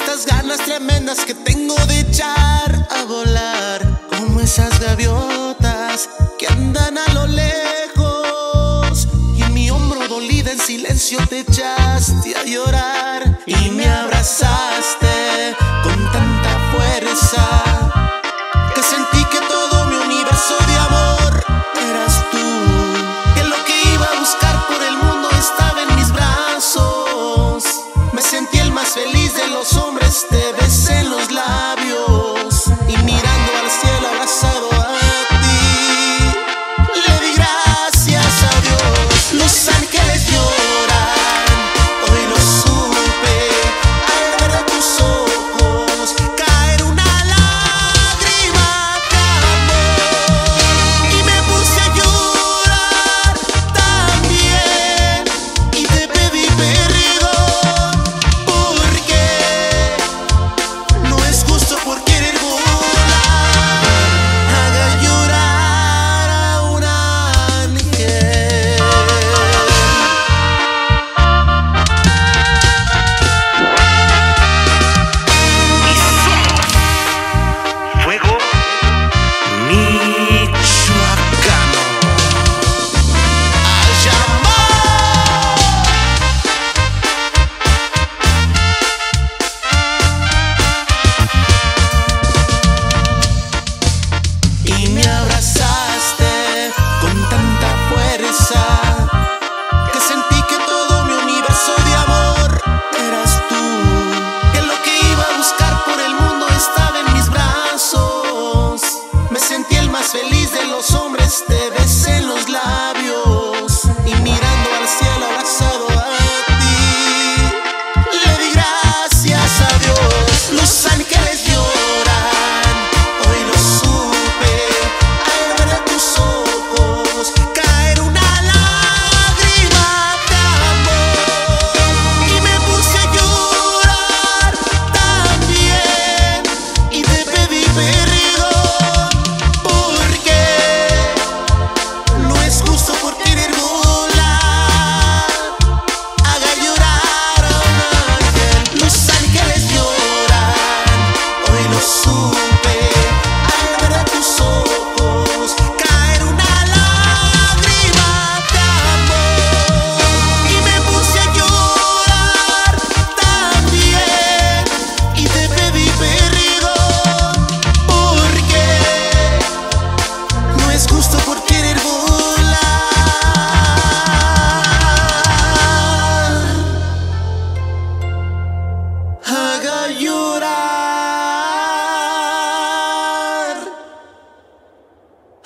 estas ganas tremendas que tengo de echar a volar, como esas gaviotas que andan a lo lejos. Y en mi hombro dolida en silencio te echaste a llorar y me abrazaste.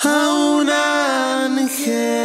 a un ángel.